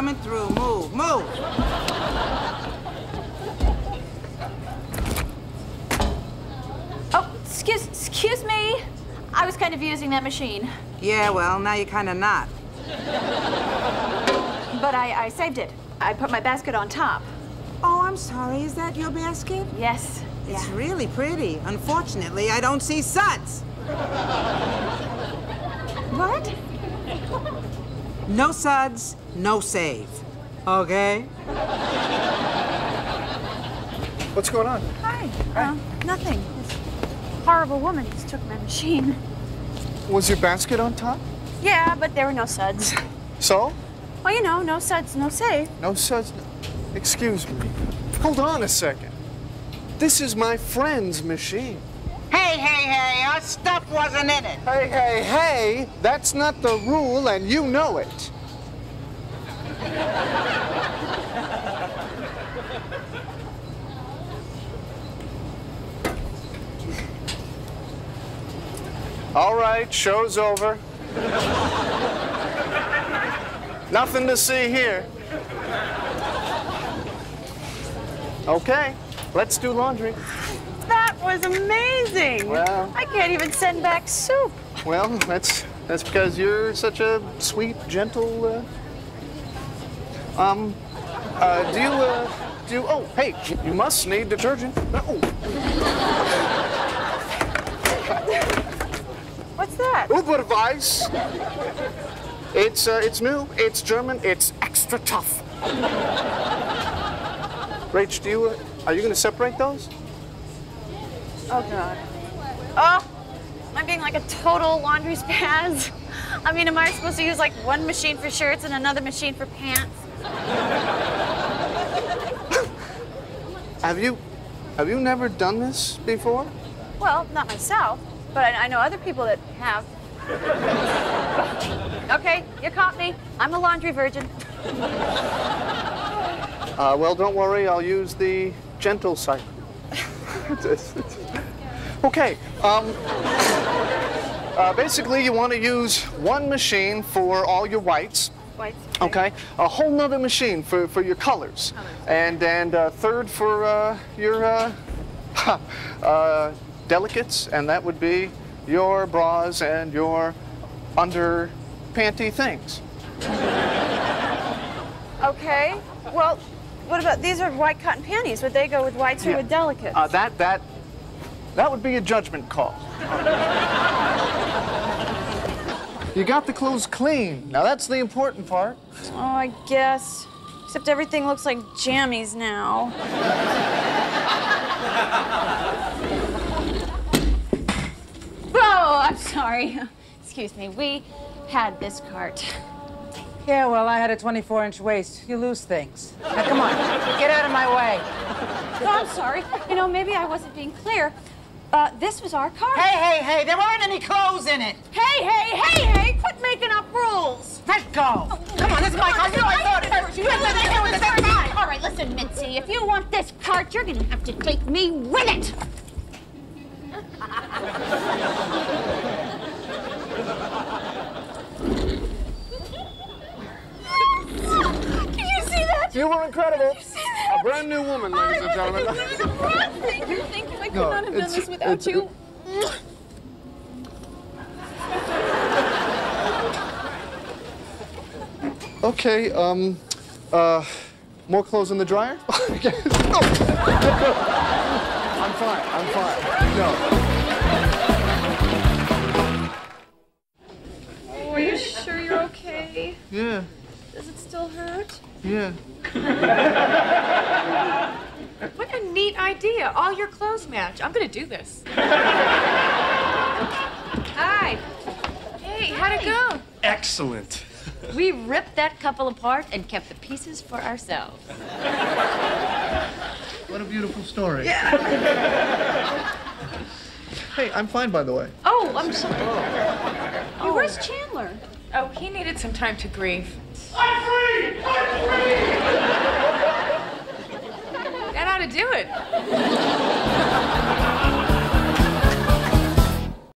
coming through. Move, move. Oh, excuse, excuse me. I was kind of using that machine, Yeah, well, now you're kind of not. but I, I saved it. I put my basket on top. Oh, I'm sorry. Is that your basket? Yes. It's yeah. really pretty. Unfortunately, I don't see suds. What? No suds, no save. Okay? What's going on? Hi. Uh, nothing. This horrible woman just took my machine. Was your basket on top? Yeah, but there were no suds. So? Well, you know, no suds, no save. No such. Excuse me. Hold on a second. This is my friend's machine. Hey, hey, hey, our stuff wasn't in it. Hey, hey, hey! That's not the rule, and you know it. All right, show's over. Nothing to see here. Okay, let's do laundry. That was amazing. Well- I can't even send back soup. Well, that's that's because you're such a sweet, gentle. Uh, um, uh, do you uh, do you? Oh, hey, you must need detergent. No. What's that? Uberweiss. It's uh, it's new. It's German. It's extra tough. Rach, do you? Uh, are you going to separate those? Oh, God. Oh, I'm being like a total laundry spaz. I mean, am I supposed to use like one machine for shirts and another machine for pants? Have you? Have you never done this before? Well, not myself, but I, I know other people that have. okay, you caught me. I'm a laundry virgin. Uh, well, don't worry. I'll use the gentle cycle. Okay. Um, uh, basically, you want to use one machine for all your whites. Whites. Okay. A whole nother machine for, for your colors. colors. And and uh, third for uh, your uh, uh, delicates, and that would be your bras and your under panty things. Okay. Well, what about these are white cotton panties? Would they go with whites or with delicates? Uh, that that that would be a judgment call. you got the clothes clean. Now that's the important part. oh, I guess. Except everything looks like jammies now. oh, I'm sorry. Excuse me. We had this cart. Yeah, well, I had a 24 inch waist. You lose things. Now, come on, get out of my way. No, I'm sorry. You know, maybe I wasn't being clear. Uh, this was our cart. Hey, hey, hey, there weren't any clothes in it. hey, hey, hey, hey! Quit making up rules. Let go. Come on, this is my car. You know I thought it. You had nothing to do with this. That's mine. All right, listen, missy. If you want this cart, you're gonna have to take me with it. Did you see that? You were incredible. A brand new woman, ladies and gentlemen. Thank you, thank you. I could No, not have done this without you. Okay, um, uh, more clothes in the dryer? Oh. I'm fine, I'm fine. No. Are you sure you're okay? Yeah, Does it still hurt? yeah. What a neat idea. All your clothes match. I'm gonna do this. Hi. Hey, how'd it go? Excellent. We ripped that couple apart and kept the pieces for ourselves. What a beautiful story. Yeah. hey, I'm fine, by the way. Oh, I'm so. Oh, where's Chandler? Oh, he needed some time to grieve. I'm free!